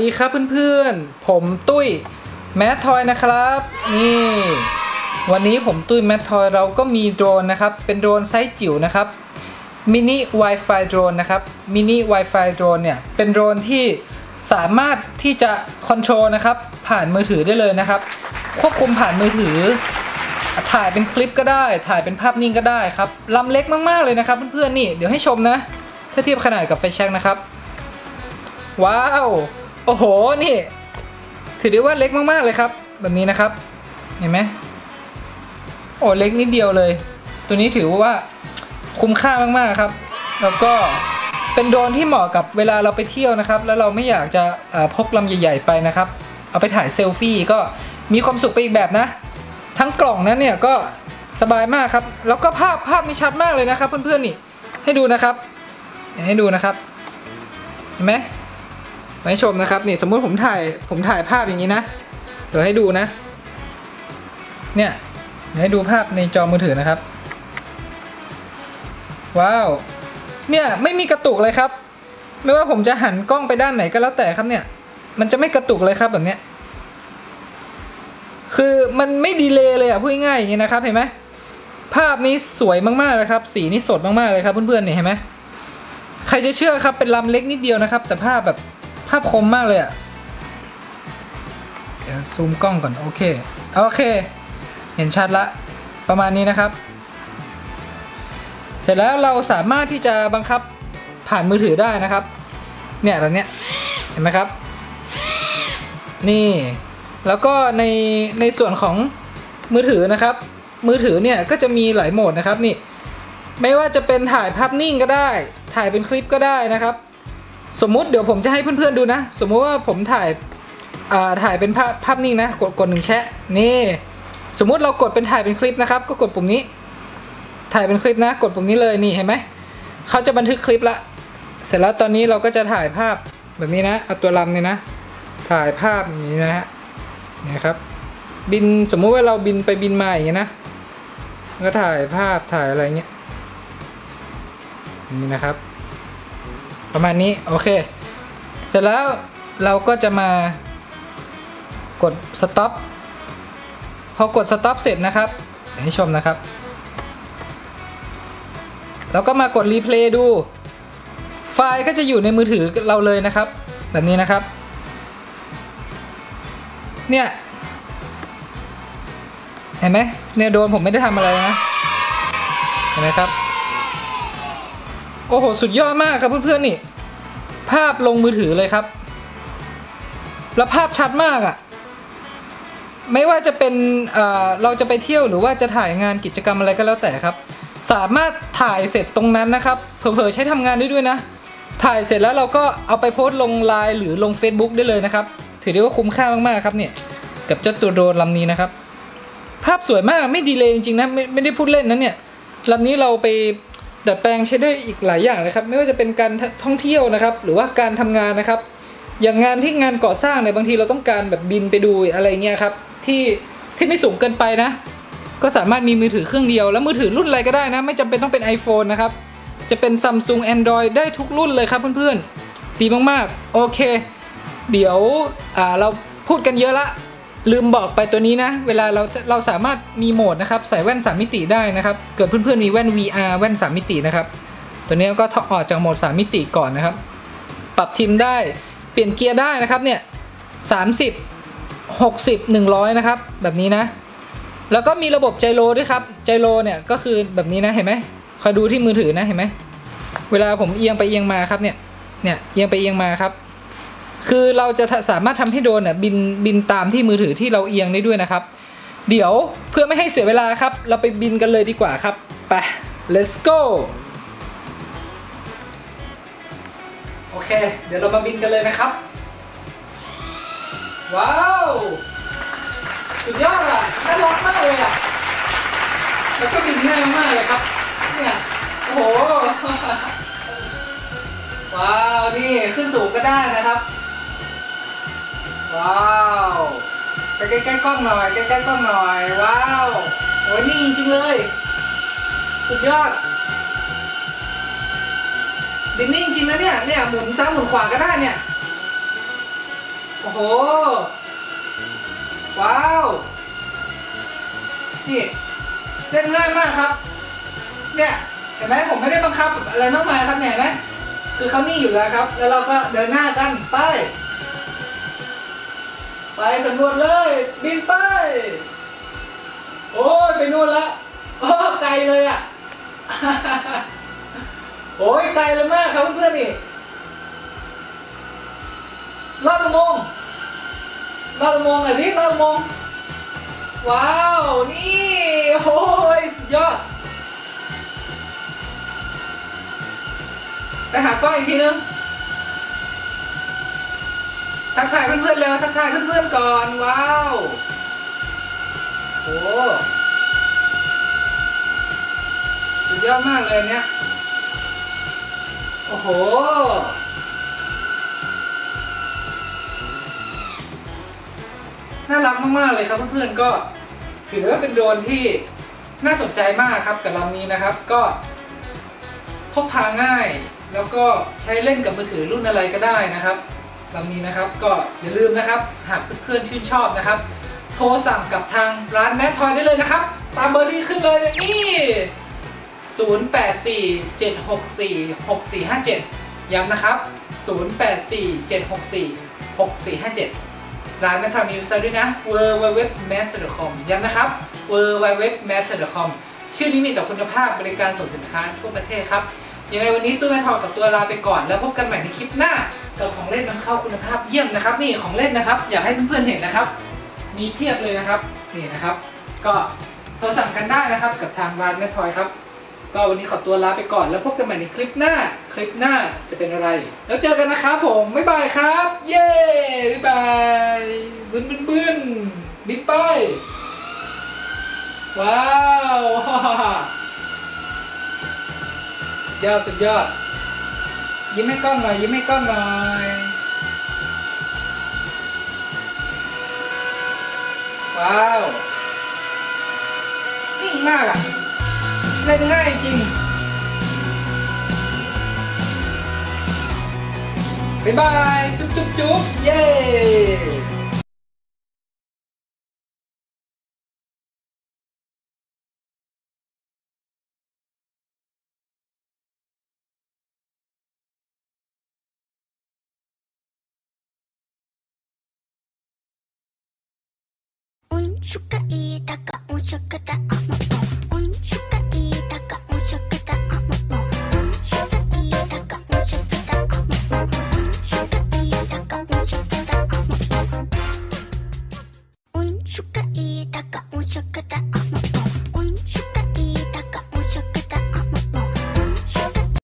ดีครับเพื่อนๆ ผมตุ้ย MadToy นะครับ นี่ วันนี้ผมตุ้ย MadToy เราก็มีโดรนนะครับ เป็นโดรนไซส์จิ๋วนะครับมินิ Wi-Fi โดรนนะครับมินิ Wi-Fi โดรนเนี่ย เป็นโดรนที่สามารถที่จะ control นะครับ ผ่านมือถือได้เลยนะครับ ควบคุมผ่านมือถือ ถ่ายเป็นคลิปก็ได้ ถ่ายเป็นภาพนิ่งก็ได้ครับลำเล็กมากๆเลยนะครับ เพื่อนๆนี่เดี๋ยวให้ชมนะ ถ้าเทียบขนาดกับไฟแช็กนะครับ ว้าว โอ้โห นี่ ถือได้ว่าเล็กมากๆเลยครับ แบบนี้นะครับ เห็นไหมโอ้เล็กนิดเดียวเลย ตัวนี้ถือว่าคุ้มค่ามากๆครับ แล้วก็เป็นโดรนที่เหมาะกับเวลาเราไปเที่ยวนะครับ แล้วเราไม่อยากจะพกลำใหญ่ ๆ ไปนะครับ เอาไปถ่ายเซลฟี่ก็มีความสุขไปอีกแบบนะ ทั้งกล่องนั้นเนี่ยก็สบายมากครับ แล้วก็ภาพภาพนี่ชัดมากเลยนะครับ เพื่อนๆนี่ ให้ดูนะครับ ให้ดูนะครับ เห็นไหม ให้ชมนะครับนี่สมมุติผมถ่ายผมถ่ายภาพอย่างนี้นะเดี๋ยวให้ดูนะ เนี่ยเดี๋ยวให้ดูภาพในจอมือถือนะครับ ว้าว เนี่ยไม่มีกระตุกเลยครับ ไม่ว่าผมจะหันกล้องไปด้านไหนก็แล้วแต่ครับเนี่ย มันจะไม่กระตุกเลยครับแบบเนี้ยคือมันไม่ดีเลยเลยอะพูดง่ายอย่างนี้นะครับเห็นไหมภาพนี้สวยมากๆเลยครับ สีนี่สดมากๆเลยครับเพื่อนๆเนี่ยเห็นไหมใครจะเชื่อครับเป็นลำเล็กนิดเดียวนะครับ แต่ภาพแบบ ภาพคมมากเลยอะ่ะเดี๋ยวซูมกล้องก่อน โอเคโอเค เห็นชัดละ ประมาณนี้นะครับ เสร็จแล้วเราสามารถที่จะบังคับผ่านมือถือได้นะครับ เนี่ยแบบเนี้ยเห็นไหมครับ นี่ แล้วก็ในในส่วนของมือถือนะครับ มือถือเนี่ยก็จะมีหลายโหมดนะครับนี่ ไม่ว่าจะเป็นถ่ายภาพนิ่งก็ได้ ถ่ายเป็นคลิปก็ได้นะครับ สมมุติเดี๋ยวผมจะให้เพื่อนๆดูนะ สมมุติว่าผมถ่ายอ่าถ่ายเป็นภาพภาพนิ่งนะ กดกดหนึ่งแชะนี่ สมมุติเรากดเป็นถ่ายเป็นคลิปนะครับ ก็กดปุ่มนี้ ถ่ายเป็นคลิปนะ กดปุ่มนี้เลยนี่เห็นไหมเขาจะบันทึกคลิปละเสร็จแล้วตอนนี้เราก็จะถ่ายภาพแบบนี้นะเอาตัวลำเนี่ยนะ ถ่ายภาพอย่างนี้นะฮะนี่ครับ บินสมมุติว่าเราบินไปบินมาอย่างเงี้ยนะก็ถ่ายภาพถ่ายอะไรเงี้ยนี่นะครับ ประมาณนี้โอเค เสร็จแล้วเราก็จะมากด stop พอกด stop เสร็จนะครับ ให้ชมนะครับ แล้วก็มากด replay ดู ไฟล์ก็จะอยู่ในมือถือเราเลยนะครับ แบบนี้นะครับ เนี่ย เห็นไหมเนี่ยโดนผมไม่ได้ทำอะไรนะ เห็นไหมครับ โอ้โห สุดยอดมากครับเพื่อนๆนี่ ภาพลงมือถือเลยครับ แล้วภาพชัดมากอะ่ะ ไม่ว่าจะเป็นเเราจะไปเที่ยวหรือว่าจะถ่ายงานกิจกรรมอะไรก็แล้วแต่ครับ สามารถถ่ายเสร็จตรงนั้นนะครับ เผลอๆใช้ทำงานได้ด้วยนะ ถ่ายเสร็จแล้วเราก็เอาไปโพสต์ลงไลน์หรือลง Facebook ได้เลยนะครับ ถือได้ว่าคุ้มค่ามากๆครับเนี่ย กับเจ้าตัวโดรนลำนี้นะครับ ภาพสวยมากไม่ดีเลยจริงๆนะไม่ไม่ได้พูดเล่นนะเนี่ยลำนี้เราไป ดัดแปลงใช้ได้อีกหลายอย่างนะครับ ไม่ว่าจะเป็นการท่องเที่ยวนะครับ หรือว่าการทำงานนะครับ อย่างงานที่งานก่อสร้างเนี่ยบางทีเราต้องการแบบบินไปดูอะไรเงี้ยครับที่ที่ไม่สูงเกินไปนะ ก็สามารถมีมือถือเครื่องเดียว แล้วมือถือรุ่นอะไรก็ได้นะ ไม่จำเป็นต้องเป็น iPhone นะครับ จะเป็น Samsung Android ได้ทุกรุ่นเลยครับเพื่อนๆดีมากๆ โอเค เดี๋ยวเราพูดกันเยอะละ ลืมบอกไปตัวนี้นะ เวลาเราเราสามารถมีโหมดนะครับ ใส่แว่น 3 มิติได้นะครับ เกิดเพื่อนๆมีแว่น VR แว่น 3 มิตินะครับ ตัวนี้ก็ออกจากโหมด 3 มิติก่อนนะครับ ปรับทิมได้ เปลี่ยนเกียร์ได้นะครับเนี่ย30 60 100 นะครับ แบบนี้นะ แล้วก็มีระบบไจโรด้วยครับ ไจโรเนี่ยก็คือแบบนี้นะเห็นไหมคอยดูที่มือถือนะเห็นไหม เวลาผมเอียงไปเอียงมาครับเนี่ย เนี่ยเอียงไปเอียงมาครับ คือเราจะสามารถทำให้โดรนเนี่ยบินบินตามที่มือถือที่เราเอียงได้ด้วยนะครับ เดี๋ยวเพื่อไม่ให้เสียเวลาครับ เราไปบินกันเลยดีกว่าครับ ไป let's go โอเค เดี๋ยวเรามาบินกันเลยนะครับ ว้าว สุดยอดอะน่ารักมากเลยอะ แล้วก็บินง่ายมากเลยครับ เนี่ย โอ้โห ว้าว นี่ ขึ้นสูงก็ได้นะครับ ว้าวไปใกล้ๆกล้องหน่อยใกล้ๆกล้องหน่อยว้าวโอ้ยนี่จริงๆเลยสุดยอดบินนิ่งจริงนะเนี่ยเนี่ยหมุนซ้ายหมุนขวาก็ได้เนี่ยโอ้โหว้าวนี่เล่นง่ายมากครับ เนี่ยเห็นไหมผมไม่ได้บังคับอะไรมากมายครับเนี่ยเห็นไหมคือเขานี่อยู่แล้วครับ แล้วเราก็เดินหน้ากันไป ไปสำรวจเลย บินไป โอ้ยไปนู่นละโอ้ไกลเลยอะ โอ้ยไกลเลยมากครับเพื่อนๆนี่ลอดอุโมงลอดอุโมงค์หน่อยดิลอดอุโมงว้าว นี่โอ้ยสุดยอด ไปหากล้องอีกทีนึง ทักทายเพื่อนๆเร็วทักทายเพื่อนๆก่อนว้าวโอ้สุดยอดมากเลยเนี่ยโอ้โหน่ารักมากๆเลยครับเพื่อนๆก็ถือว่าเป็นโดรนที่น่าสนใจมากครับกับลำนี้นะครับก็พกพาง่าย แล้วก็ใช้เล่นกับมือถือรุ่นอะไรก็ได้นะครับ ลำนี้นะครับ ก็อย่าลืมนะครับ หากเพื่อนๆชื่นชอบนะครับ โทรสั่งกับทางร้านแมททอยได้เลยนะครับ ตามเบอร์ที่ขึ้นเลยนี่ 0847646457 ย้ำนะครับ 0847646457 ร้านแมททอยมีเว็บไซต์ด้วยนะ w w w m a t t c o m ย้ำนะครับ www.mat.com ชื่อนี้มีต่อคุณภาพบริการส่งสินค้าทั่วประเทศครับ ยังไงวันนี้ตุ้ย MadToy ขอตัวลาไปก่อน แล้วพบกันใหม่ในคลิปหน้า กับของเล่นนำเข้าคุณภาพเยี่ยมนะครับ นี่ของเล่นนะครับ อยากให้เพื่อนๆเห็นนะครับ มีเพียบเลยนะครับนี่นะครับ ก็โทรสั่งกันได้นะครับ กับทางร้าน MadToy ครับ ก็วันนี้ขอตัวลาไปก่อนแล้วพบกันใหม่ในคลิปหน้า คลิปหน้าจะเป็นอะไร แล้วเจอกันนะครับผมบ๊ายบายครับ เย้บ๊ายบายบึนบึนบึนบินไปว้าว ยอดสุดยอด ยิ้มให้กล้องหน่อยยิ้มให้กล้องห น่อยว้าวนิ่งมาก